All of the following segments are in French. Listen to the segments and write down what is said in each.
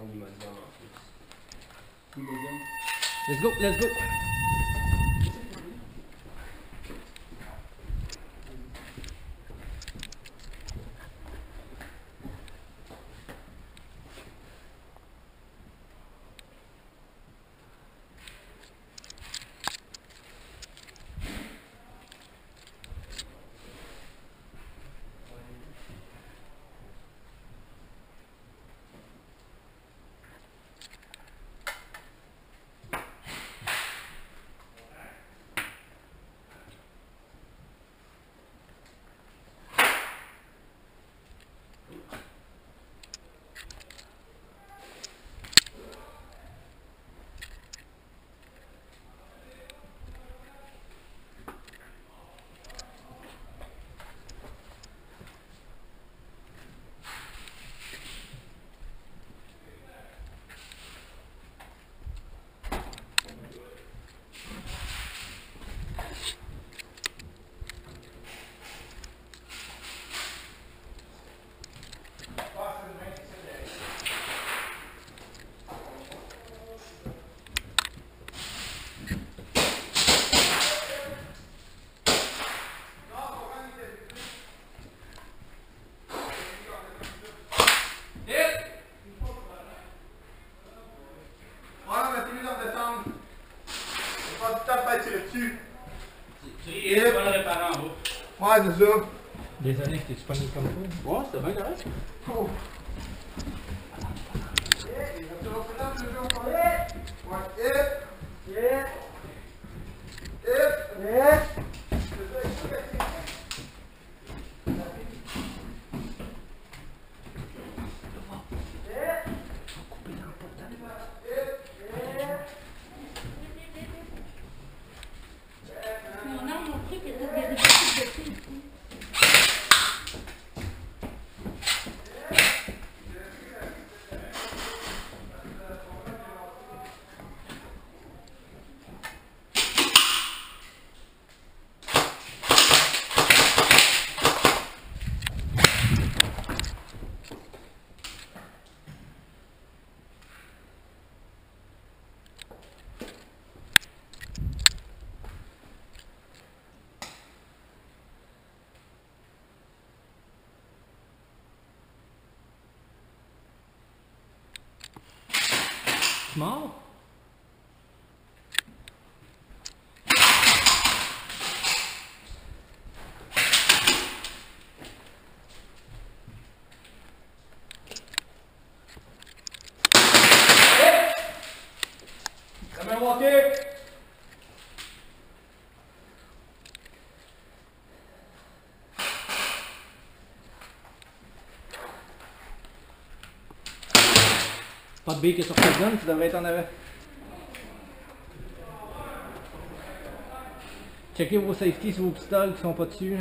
en mode zone en plus. Qui deuxième Let's go, let's go. Voilà, mettez-lui dans le descendre. Faut pas tout le temps faire tirer dessus. Tu ris, tu vas le réparer en haut. Ouais, c'est ça. Désolé, t'es-tu pogné comme ça? Ouais, c'était bien correct. mal? Pas de B qui est sorti de zone, tu devrais être en avant. Checkez vos safeties sur vos pistoles qui sont pas dessus.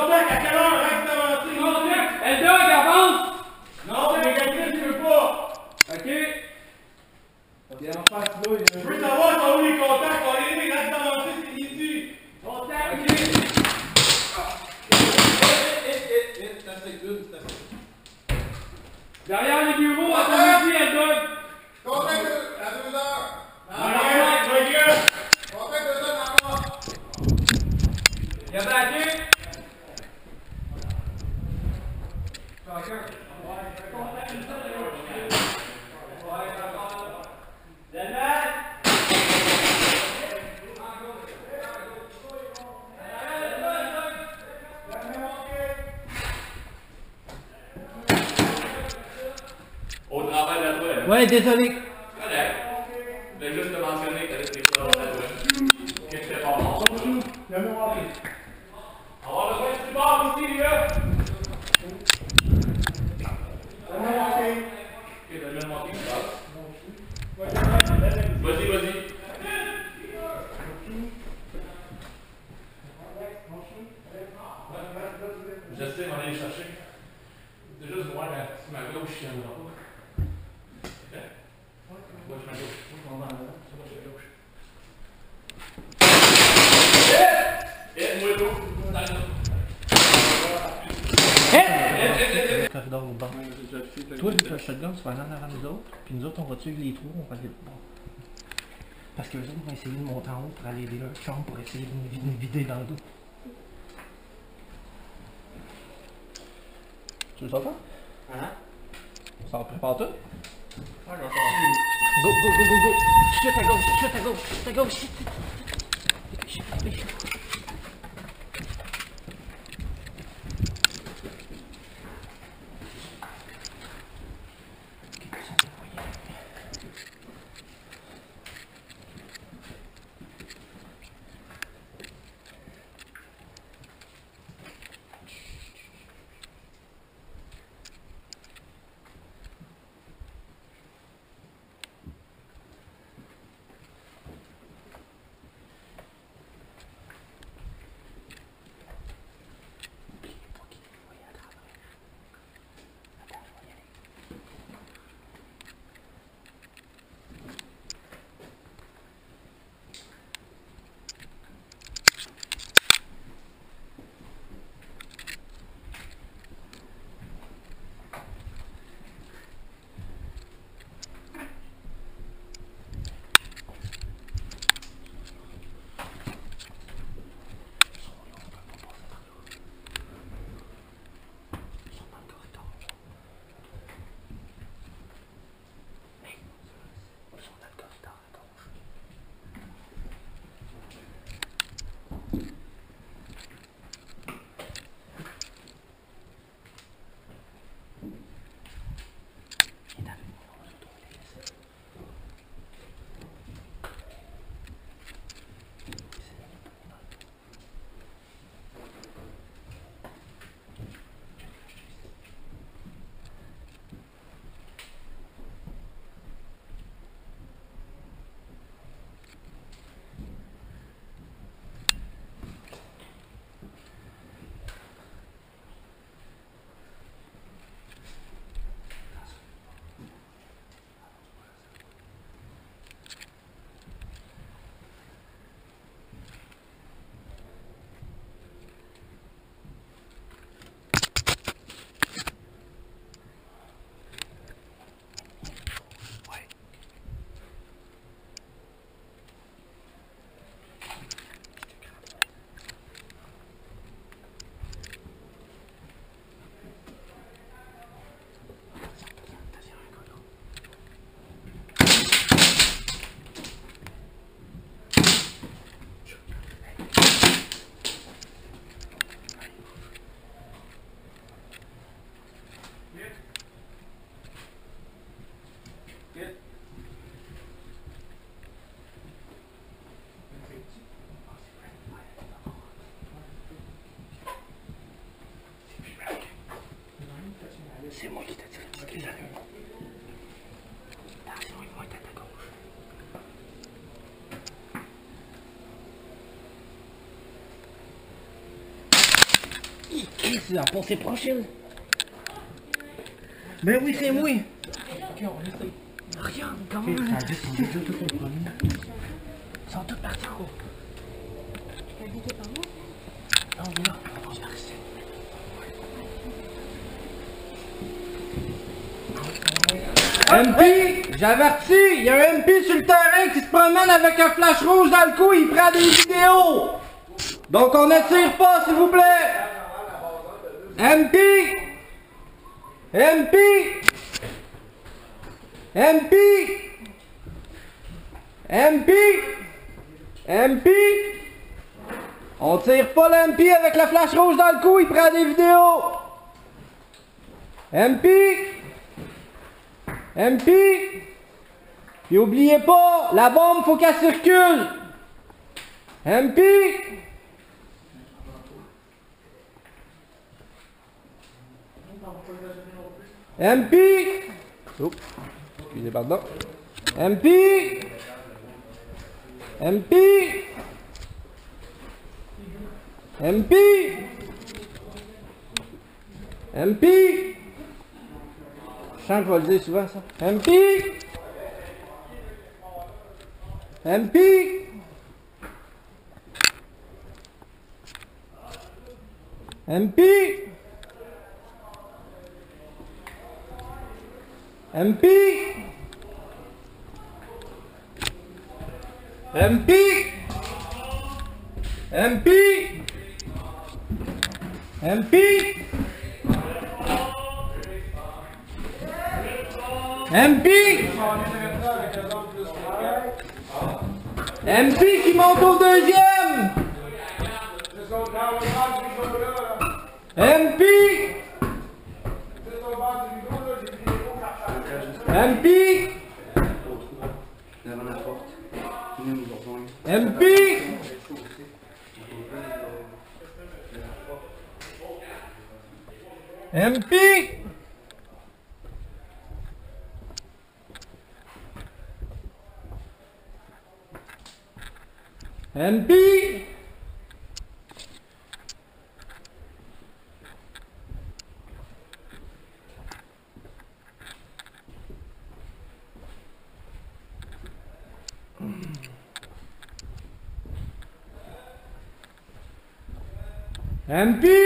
Contact, à avance! Non, mais quelqu'un qui veut pas. Ok. En face Je veux savoir sont où les contacts. Collez-les, reste avancé, c'est ici. Contact! Ok. Derrière les bureaux, à ton midi, elle dog! Contact de- à deux heures. Arrête, Regarde. Contact deux heures dans moi. Il a backé! Au travail Ouais, désolé. Correct. Je voulais juste te mentionner que. Que c'était pas bon. Le aussi, les gars. Vas-y, aller chercher. C'est juste voir la, sur ma gauche, il y en a pas. Ok? Moi, je suis ma gauche. C'est moi, je suis à gauche. Eh, moi, l'eau. Dans le dos. Le corridor au bord. Toi, shotgun, tu vas aller en avant nous autres, puis nous autres, on va suivre les trous, on va aller bord? Parce que les autres vont essayer de monter en haut pour aller aider leur chambre pour essayer de nous vid- nous vider dans le dos. Tu veux ça faire? Hein? Ça prépare tout? Ah. Go, go, go, go, go! Chute à gauche, chute à gauche, chute à gauche! Chute. moi qui te dis, c'est les ils vont être à ta gauche. Hi, Chris, il a passé prochaine? Ben oui, c'est moi. Regarde, comment on a dit Ils sont tous partis en haut. T'as dit par moi? Non, mais là, on va se faire ici. MP, j'avertis, il y a un MP sur le terrain qui se promène avec un flash rouge dans le cou, il prend des vidéos. Donc on ne tire pas, s'il vous plaît. MP, MP, MP, MP, MP. On tire pas l'MP avec la flash rouge dans le cou, il prend des vidéos. MP. MP. Puis oubliez pas, la bombe faut qu'elle circule. MP. MP. Oups. Excusez, pardon. MP. MP. MP MP Je vais le dire souvent ça. MP MP MP MP MP MP MP MP MP qui monte au deuxième. MP MP rejoindre. MP and B. And B.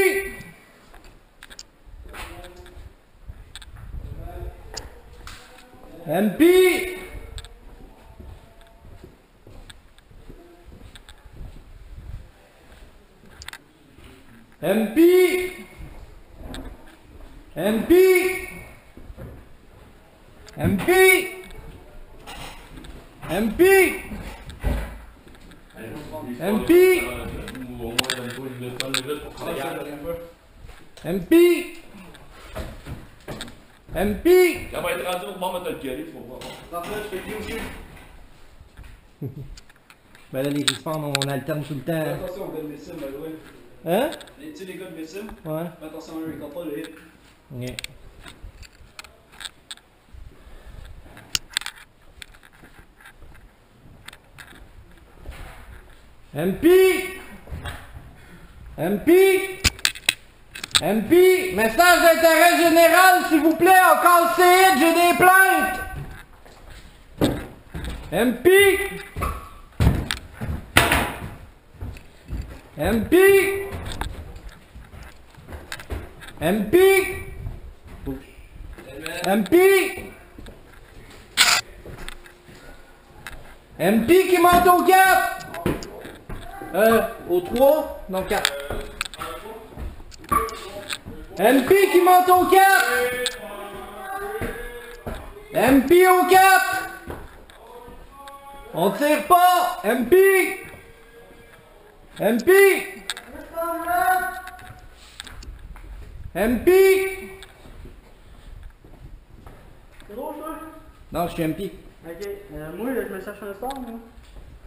MP MP MP MP MP MP MP Jag var inte rädd om mamma inte hade Bah ben là, les responses, on alterne tout le temps. Attention, on donne des sims, Hein? Tu les gars de médecine, Ouais. fais attention ils comptent pas le hit. Ok. MP MP MP Message d'intérêt général, s'il vous plaît, casse C8, j'ai des plaintes! MP MP MP MP MP qui monte au 4 Euh, au 3 Non, 4 MP qui monte au 4 MP au 4 On tire pas. MP MP MP C'est bon, ça? Non, je suis MP. Ok. Euh, moi, je me cherche un sort, moi.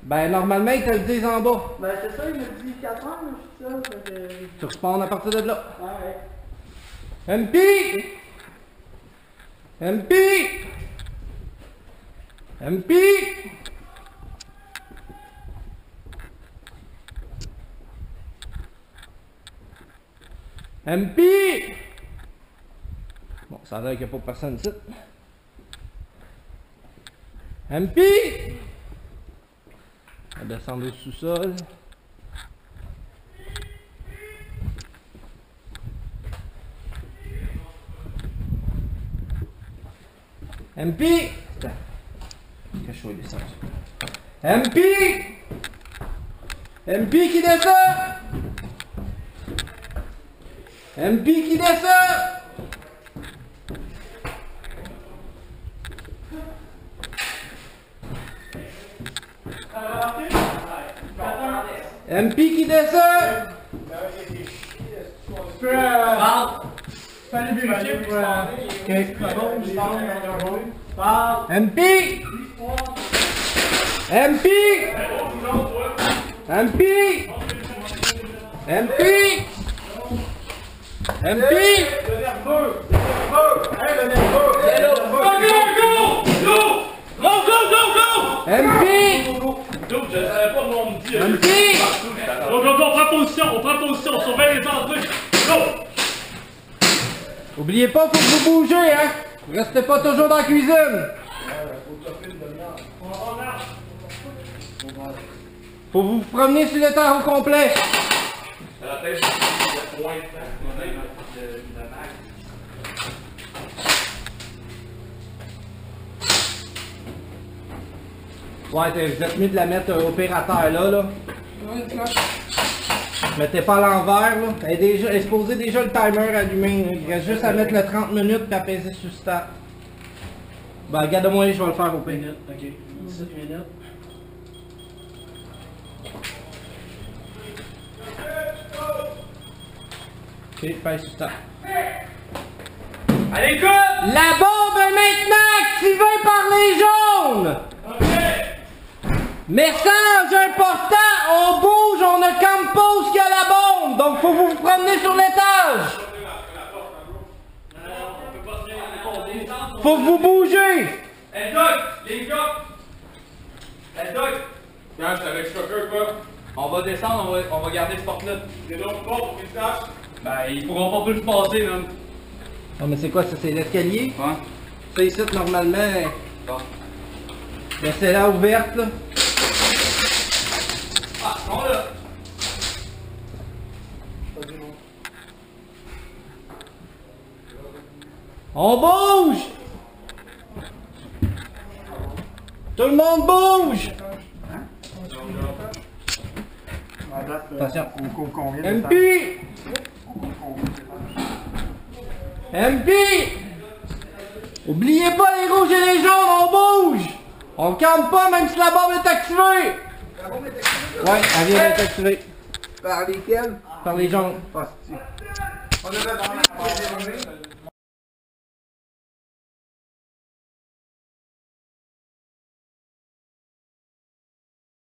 Ben, normalement, ils te le disent en bas. Ben, c'est ça, il me dit 4 heures, je suis ça. Fait que... Tu respawns à partir de là. Ah, ouais. MP MP! MP! MP! Bon, ça a l'air qu'il n'y a pas personne ici. MP! On va descendre au sous-sol. MP! Putain. Que chaud il descend. MP! MP qui descend! MP qui descend! MP qui descend! MP! MP! MP! MP! MP! Le nerveux! Le nerveux! Hey, le nerveux! Le nerveux! MP! Donc, je savais pas mon me dit. MP! Donc, on prend position, on prend position, on surveille les entrées. Go! Oubliez pas, faut que vous bougez, hein! Restez pas toujours dans la cuisine! Faut vous promener sur le terrain au complet! À la tête, le point, le le mag. Ouais, vous êtes mieux de la mettre euh, opérateur là, là. Mettez pas à l'envers, là. Elle est déjà, déjà le timer allumé. là. Il reste juste à mettre le 30 minutes puis à peser sur start. Ben, regarde-moi, je vais le faire au pire. Ok. 17 minutes. Ok, pèse sur start. Allez, écoute! La bombe est maintenant activée par les jaunes! Message important! On bouge, on ne campe pas où il y a la bombe! Donc faut vous promener sur l'étage! Faut que vous bougez! Hey, Doc! Les gars! Hey, Doc! Quand j'étais avec Shocker, quoi? On va descendre, on va, on va garder ce porte-là. C'est donc pas pour qu'ils sachent? Ben, ils pourront pas plus passer, là. Non mais c'est quoi ça? C'est l'escalier? Ouais. Ça ici normalement. Bon. Laissez-la ouverte là. On bouge! Tout le monde bouge! Attention. MP! MP! Oubliez pas les rouges et les jaunes, on bouge! On campe pas même si la bombe est activée! Ouais, elle vient d'être activée. Par lesquels? Par les jaunes. On avait la